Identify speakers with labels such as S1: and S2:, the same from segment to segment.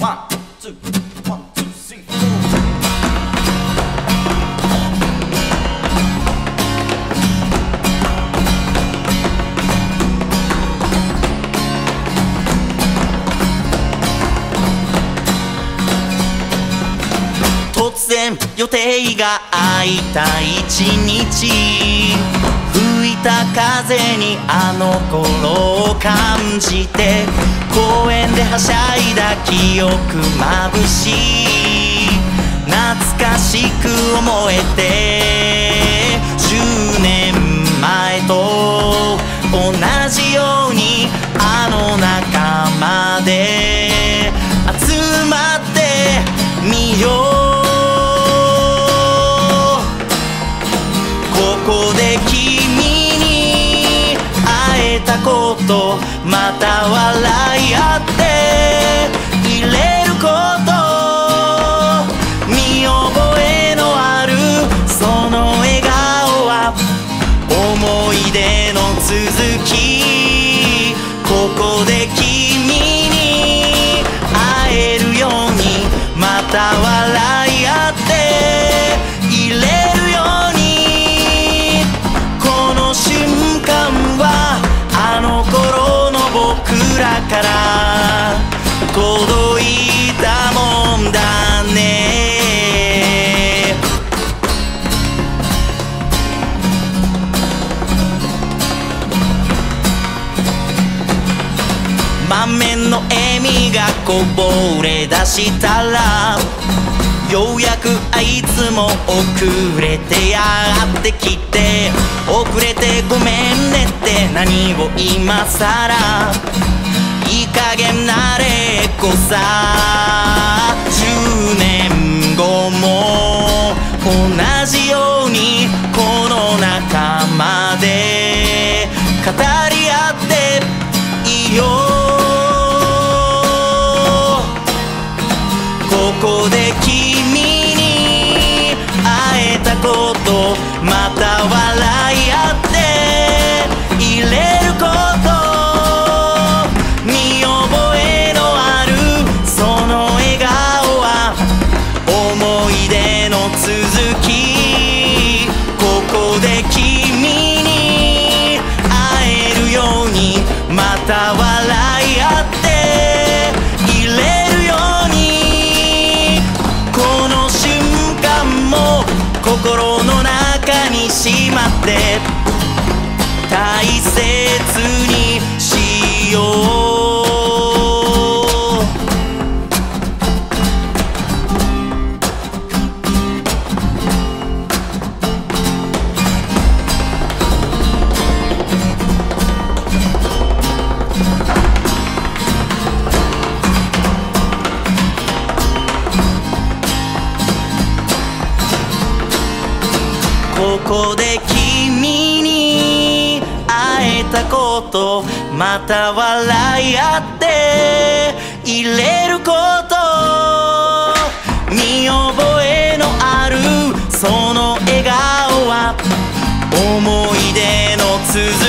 S1: one two one two three four 突然予定が空いた一日。吹いた風にあの頃を感じて。公園ではしゃいだ記憶まぶしい。懐かしく思えて10年前と同じようにあの仲間で集まってみよう。とまた笑い合っていれること。届いたもんだね。満面の笑みがこぼれ出したらようやくあいつも遅れてやってきて遅れてごめんねって何を今さらいい加減なこさ10年後も同じようにこの仲間で語り合っていいよここで君に会えたこと。大切にしよう。ここで君たことまた笑い合って入れること見覚えのあるその笑顔は思い出の続き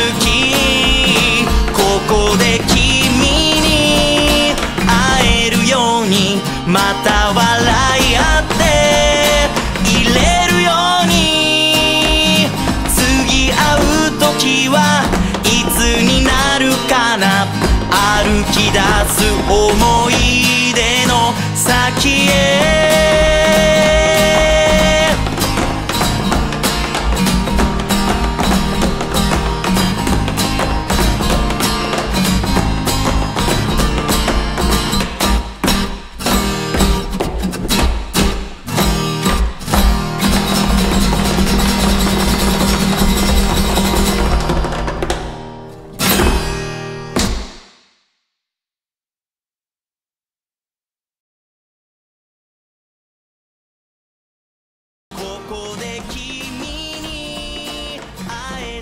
S1: す思い出の先へ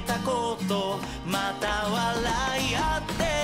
S1: たことまた笑い合って。